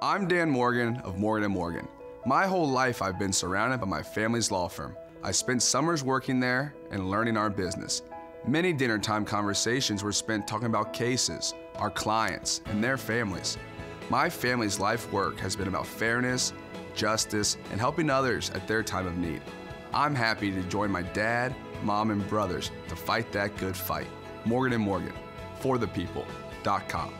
I'm Dan Morgan of Morgan & Morgan. My whole life I've been surrounded by my family's law firm. I spent summers working there and learning our business. Many dinner time conversations were spent talking about cases, our clients, and their families. My family's life work has been about fairness, justice, and helping others at their time of need. I'm happy to join my dad, mom, and brothers to fight that good fight. Morgan & Morgan, for the people.com.